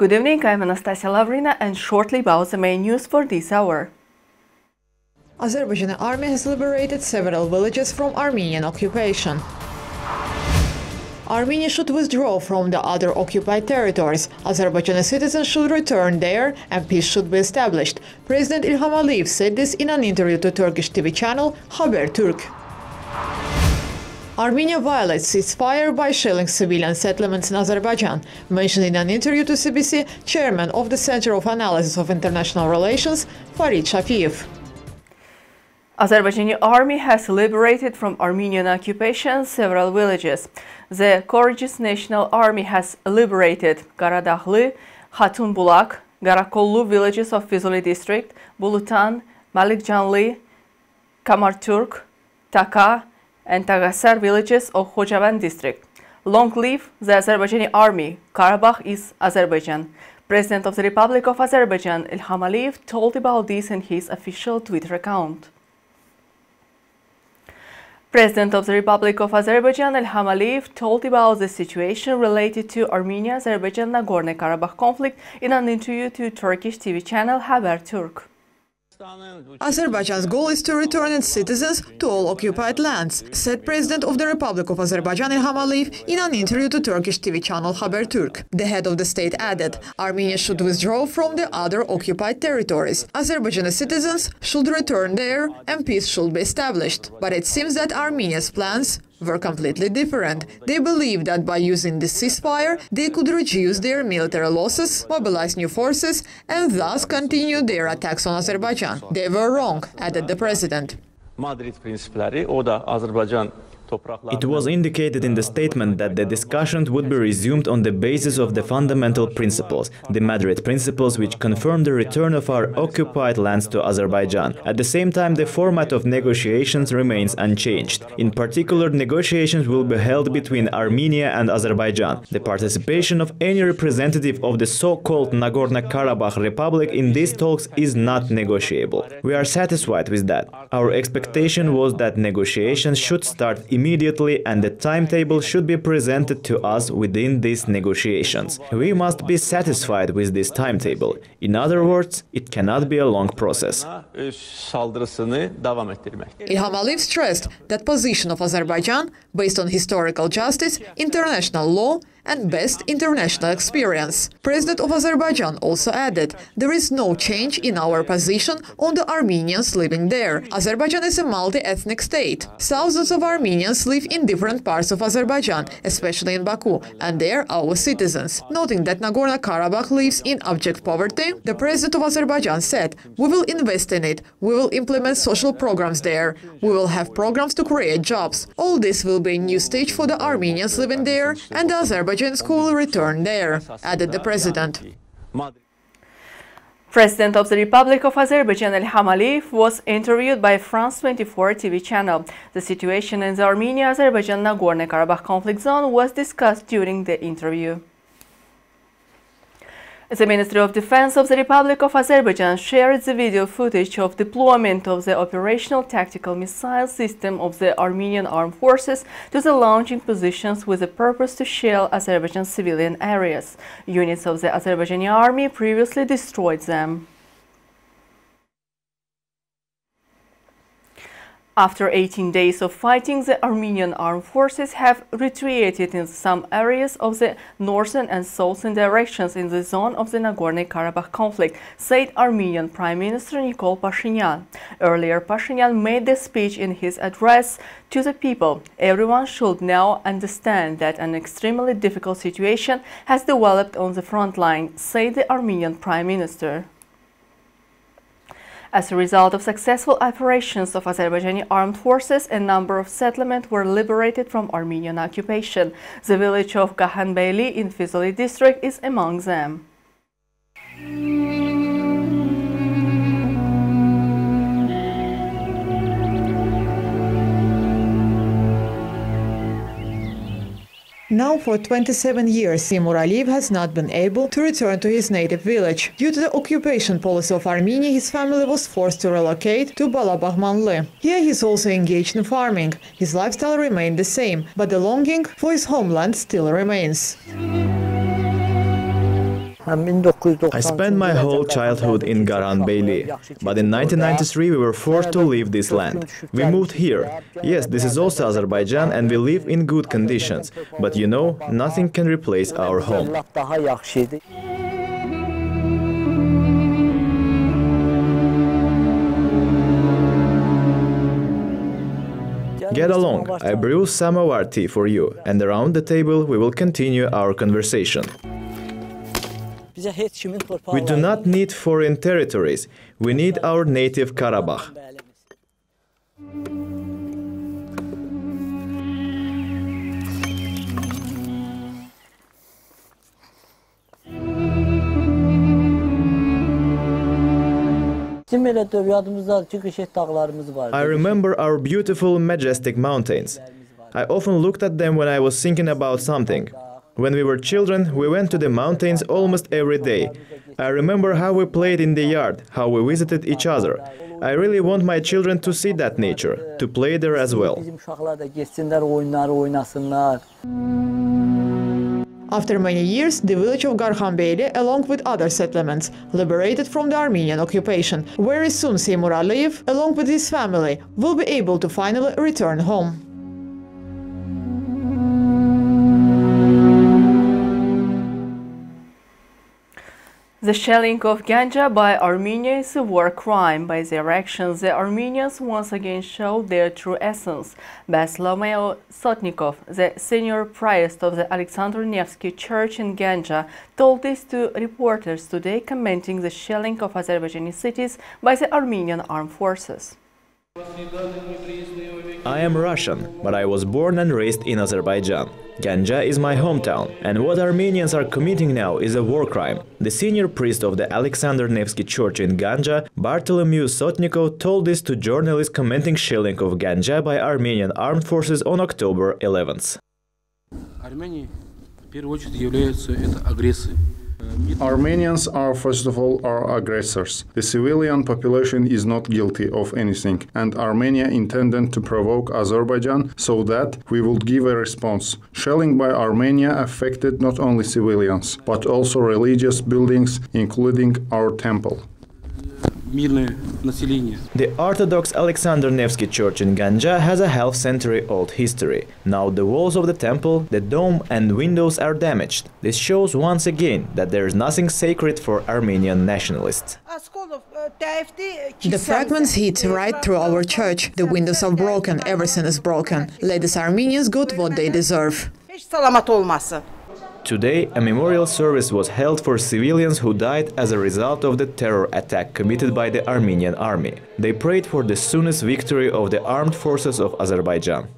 Good evening, I'm Anastasia Lavrina and shortly about the main news for this hour. Azerbaijani army has liberated several villages from Armenian occupation. Armenia should withdraw from the other occupied territories. Azerbaijani citizens should return there and peace should be established. President Ilham Aliyev said this in an interview to Turkish TV channel Haber Türk. Armenia violates ceasefire by shelling civilian settlements in Azerbaijan. Mentioned in an interview to CBC, chairman of the Center of Analysis of International Relations, Farid Shafiev. Azerbaijani army has liberated from Armenian occupation several villages. The Courageous National Army has liberated Karadahlı, Hatunbulak, Garakollu villages of Fizuli district, Bulutan, Malikjanli, Kamarturk, Taka, and Tagasar villages of Khojavend district. Long live the Azerbaijani army. Karabakh is Azerbaijan. President of the Republic of Azerbaijan, Ilham Aliyev, told about this in his official Twitter account. President of the Republic of Azerbaijan Ilham Aliyev told about the situation related to Armenia-Azerbaijan Nagorno-Karabakh conflict in an interview to Turkish TV channel Haber Türk. Azerbaijan's goal is to return its citizens to all occupied lands, said President of the Republic of Azerbaijan Ilham Aliyev in an interview to Turkish TV channel Haberturk. The head of the state added, Armenia should withdraw from the other occupied territories. Azerbaijani citizens should return there and peace should be established. But it seems that Armenia's plans were completely different. They believed that by using the ceasefire, they could reduce their military losses, mobilize new forces, and thus continue their attacks on Azerbaijan. They were wrong, added the president. Madrid prensipləri, o da Azərbaycan It was indicated in the statement that the discussions would be resumed on the basis of the fundamental principles, the Madrid principles which confirm the return of our occupied lands to Azerbaijan. At the same time, the format of negotiations remains unchanged. In particular, negotiations will be held between Armenia and Azerbaijan. The participation of any representative of the so-called Nagorno-Karabakh Republic in these talks is not negotiable. We are satisfied with that. Our expectation was that negotiations should start immediately immediately and the timetable should be presented to us within these negotiations. We must be satisfied with this timetable. In other words, it cannot be a long process. Ilham Aliyev stressed that position of Azerbaijan, based on historical justice, international law, and best international experience. President of Azerbaijan also added, there is no change in our position on the Armenians living there. Azerbaijan is a multi-ethnic state. Thousands of Armenians live in different parts of Azerbaijan, especially in Baku, and they are our citizens. Noting that Nagorno-Karabakh lives in abject poverty, the president of Azerbaijan said, we will invest in it, we will implement social programs there, we will have programs to create jobs. All this will be a new stage for the Armenians living there and the Azerbaijan Azerbaijan school return there, added the president. President of the Republic of Azerbaijan Ilham Aliyev was interviewed by France 24 TV channel. The situation in the Armenia-Azerbaijan Nagorno-Karabakh conflict zone was discussed during the interview. The Ministry of Defense of the Republic of Azerbaijan shared the video footage of deployment of the operational tactical missile system of the Armenian armed forces to the launching positions with the purpose to shell Azerbaijan civilian areas. Units of the Azerbaijani army previously destroyed them. After 18 days of fighting, the Armenian armed forces have retreated in some areas of the northern and southern directions in the zone of the Nagorno-Karabakh conflict, said Armenian Prime Minister Nikol Pashinyan. Earlier, Pashinyan made the speech in his address to the people. Everyone should now understand that an extremely difficult situation has developed on the front line, said the Armenian Prime Minister. As a result of successful operations of Azerbaijani armed forces, a number of settlements were liberated from Armenian occupation. The village of Garhanbeyli in Fizuli district is among them. Now for 27 years, Timur Aliyev has not been able to return to his native village. Due to the occupation policy of Armenia, his family was forced to relocate to Balabahmanli. Here he is also engaged in farming. His lifestyle remained the same, but the longing for his homeland still remains. I spent my whole childhood in Garhanbeyli, but in 1993 we were forced to leave this land. We moved here. Yes, this is also Azerbaijan and we live in good conditions, but you know, nothing can replace our home. Get along, I brew samovar tea for you, and around the table we will continue our conversation. We do not need foreign territories, we need our native Karabakh. Bizim elə döv yadımızdadır ki, qışət dağlarımız var. I remember our beautiful, majestic mountains. I often looked at them when I was thinking about something. When we were children, we went to the mountains almost every day. I remember how we played in the yard, how we visited each other. I really want my children to see that nature, to play there as well. After many years, the village of Garhanbeyli, along with other settlements, liberated from the Armenian occupation. Very soon Seymour Aliyev, along with his family, will be able to finally return home. The shelling of Ganja by Armenia is a war crime. By their actions, the Armenians once again showed their true essence. Bartolomeu Sotnikov, the senior priest of the Alexander Nevsky Church in Ganja, told this to reporters today, commenting the shelling of Azerbaijani cities by the Armenian armed forces. I am Russian, but I was born and raised in Azerbaijan. Ganja is my hometown, and what Armenians are committing now is a war crime. The senior priest of the Alexander Nevsky Church in Ganja, Bartolomeu Sotnikov, told this to journalists commenting shelling of Ganja by Armenian armed forces on October 11th. Армения в первую очередь являются это агрессией. Uh, Armenians are, first of all, our aggressors. The civilian population is not guilty of anything, and Armenia intended to provoke Azerbaijan so that we would give a response. Shelling by Armenia affected not only civilians, but also religious buildings, including our temple. The Orthodox Alexander Nevsky Church in Ganja has a half-century-old history. Now the walls of the temple, the dome and windows are damaged. This shows once again that there is nothing sacred for Armenian nationalists. The fragments hit right through our church. The windows are broken, everything is broken. Let these Armenians get what they deserve. Today, a memorial service was held for civilians who died as a result of the terror attack committed by the Armenian army. They prayed for the soonest victory of the armed forces of Azerbaijan.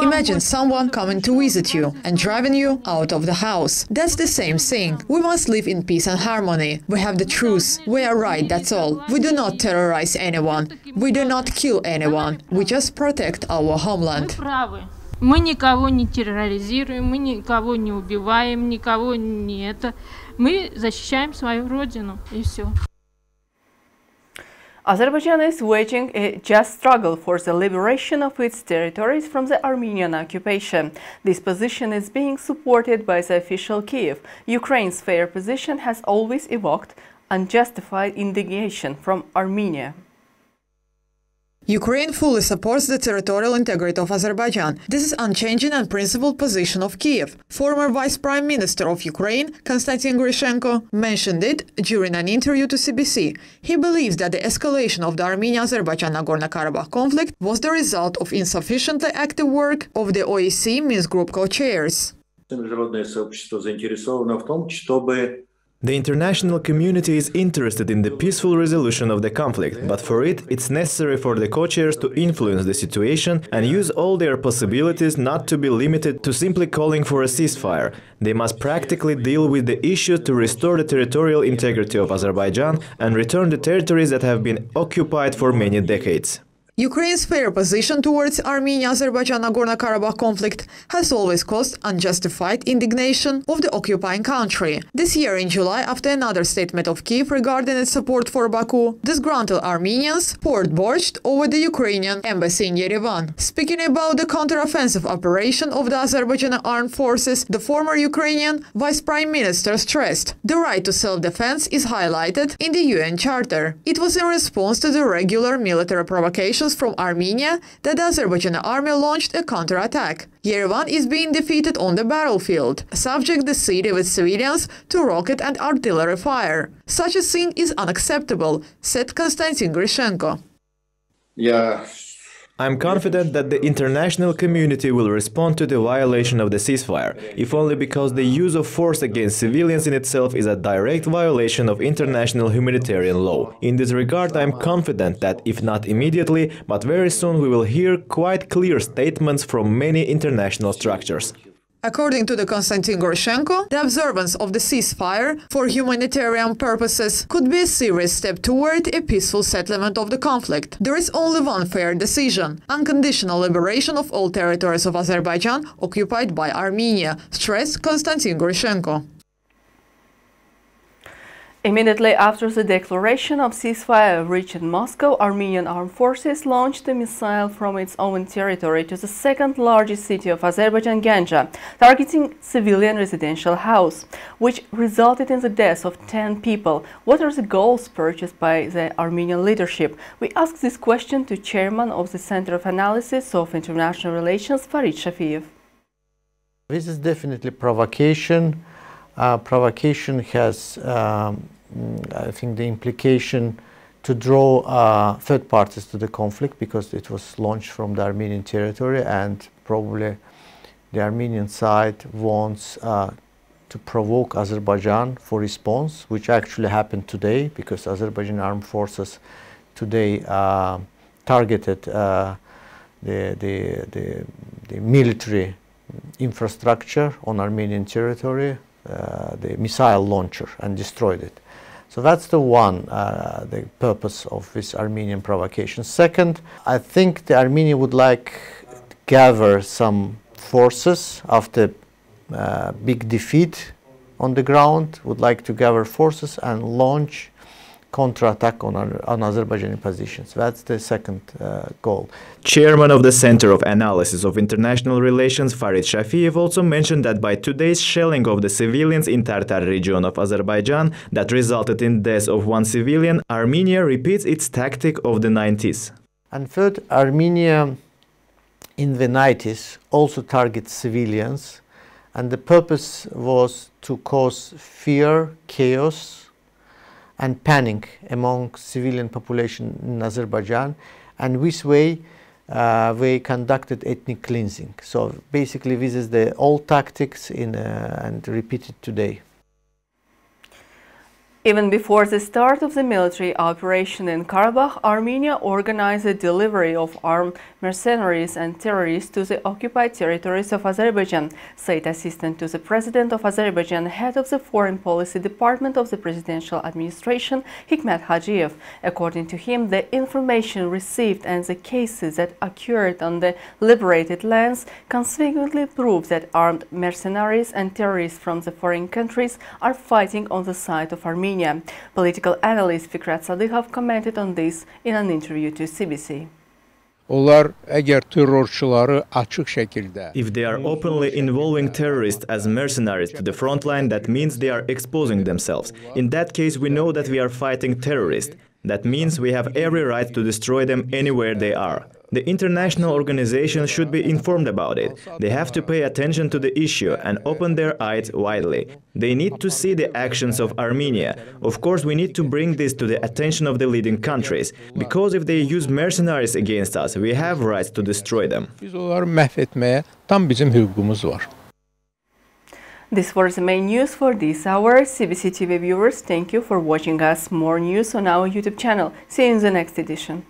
Imagine someone coming to visit you and driving you out of the house. That's the same thing. We must live in peace and harmony. We have the truth. We are right, that's all. We do not terrorize anyone. We do not kill anyone. We just protect our homeland. правы. Мы никого не терроризируем, мы никого не убиваем, никого не это. Мы защищаем свою родину и все. Azerbaijan is waging a just struggle for the liberation of its territories from the Armenian occupation. This position is being supported by the official Kiev. Ukraine's fair position has always evoked unjustified indignation from Armenia. Ukraine fully supports the territorial integrity of Azerbaijan. This is unchanging and principled position of Kiev. Former Vice Prime Minister of Ukraine, Konstantin Grishchenko, mentioned it during an interview to CBC. He believes that the escalation of the Armenia-Azerbaijan-Nagorno-Karabakh conflict was the result of insufficiently active work of the OSCE Minsk Group co-chairs. The international community is interested in the peaceful resolution of the conflict, but for it, it's necessary for the co-chairs to influence the situation and use all their possibilities not to be limited to simply calling for a ceasefire. They must practically deal with the issue to restore the territorial integrity of Azerbaijan and return the territories that have been occupied for many decades. Ukraine's fair position towards Armenia-Azerbaijan Nagorno-Karabakh conflict has always caused unjustified indignation of the occupying country. This year in July, after another statement of Kiev regarding its support for Baku, disgruntled Armenians poured borscht over the Ukrainian embassy in Yerevan. Speaking about the counter-offensive operation of the Azerbaijan armed forces, the former Ukrainian vice prime minister stressed the right to self-defense is highlighted in the UN Charter. It was in response to the regular military provocations from Armenia that the Azerbaijan army launched a counterattack. Yerevan is being defeated on the battlefield, subject the city with civilians to rocket and artillery fire. Such a thing is unacceptable, said Konstantin Grishchenko. Я I'm confident that the international community will respond to the violation of the ceasefire, if only because the use of force against civilians in itself is a direct violation of international humanitarian law. In this regard, I am confident that, if not immediately, but very soon we will hear quite clear statements from many international structures. According to the Konstantin Grishchenko, the observance of the ceasefire for humanitarian purposes could be a serious step toward a peaceful settlement of the conflict. There is only one fair decision unconditional liberation of all territories of Azerbaijan occupied by Armenia, stressed Konstantin Grishchenko. Immediately after the declaration of ceasefire reached Moscow, Armenian armed forces launched a missile from its own territory to the second largest city of Azerbaijan, Ganja, targeting civilian residential house, which resulted in the deaths of 10 people. What are the goals purchased by the Armenian leadership? We asked this question to chairman of the Center of Analysis of International Relations, Farid Shafiev. This is definitely provocation. Uh, provocation has um, I think the implication to draw uh, third parties to the conflict because it was launched from the Armenian territory and probably the Armenian side wants uh, to provoke Azerbaijan for response, which actually happened today because Azerbaijan armed forces today uh, targeted uh, the, the, the, the, military infrastructure on Armenian territory, uh, the missile launcher, and destroyed it. So that's the one, uh, the purpose of this Armenian provocation. Second, I think the Armenia would like to gather some forces after uh, big defeat on the ground, would like to gather forces and launch counterattack on, on Azerbaijani positions. That's the second uh, goal. Chairman of the Center of Analysis of International Relations, Farid Shafiev, also mentioned that by today's shelling of the civilians in Tartar region of Azerbaijan that resulted in death of one civilian, Armenia repeats its tactic of the 90s. And third, Armenia in the 90s also targets civilians and the purpose was to cause fear, chaos, and panic among civilian population in Azerbaijan and this way uh, they conducted ethnic cleansing. So basically this is the old tactics in, uh, and repeated today. Even before the start of the military operation in Karabakh, Armenia organized the delivery of armed mercenaries and terrorists to the occupied territories of Azerbaijan, said Assistant to the President of Azerbaijan, head of the Foreign Policy Department of the Presidential Administration, Hikmet Hajiev. According to him, the information received and the cases that occurred on the liberated lands conspicuously prove that armed mercenaries and terrorists from the foreign countries are fighting on the side of Armenia. Armenia. Political analyst Fikret Sadıkov commented on this in an interview to CBC. Onlar əgər terrorçuları açıq şəkildə If they are openly involving terrorists as mercenaries to the front line, that means they are exposing themselves. In that case, we know that we are fighting terrorists. That means we have every right to destroy them anywhere they are. The international organizations should be informed about it. They have to pay attention to the issue and open their eyes widely. They need to see the actions of Armenia. Of course, we need to bring this to the attention of the leading countries, because if they use mercenaries against us, we have rights to destroy them. Biz onları məhv etməyə tam bizim hüququmuz var. This was the main news for this hour. CBC TV viewers, thank you for watching us. More news on our YouTube channel. See you in the next edition.